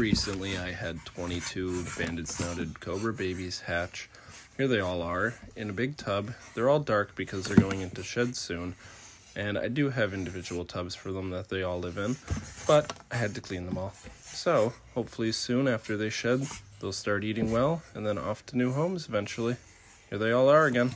recently I had 22 banded snouted cobra babies hatch. Here they all are in a big tub. They're all dark because they're going into sheds soon. And I do have individual tubs for them that they all live in, but I had to clean them all. So, hopefully, soon after they shed, they'll start eating well and then off to new homes eventually. Here they all are again.